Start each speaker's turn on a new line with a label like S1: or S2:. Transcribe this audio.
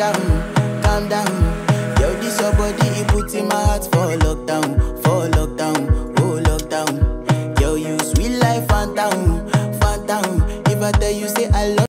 S1: down, calm down. Yo, this your body, it puts in my heart for lockdown, for lockdown, oh lockdown. Yo, you sweet life, phantom, phantom. If I tell you, say I love